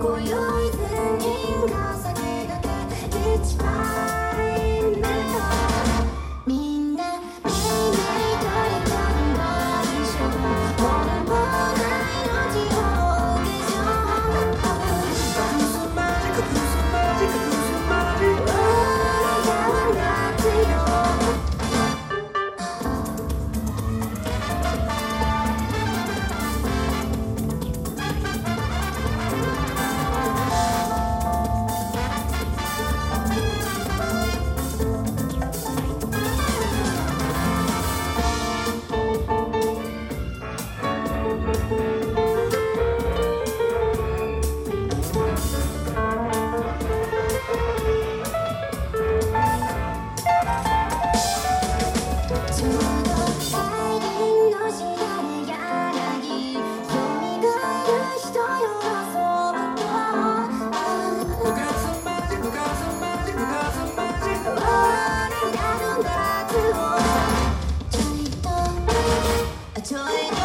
今宵全員が先駆け一番 toy.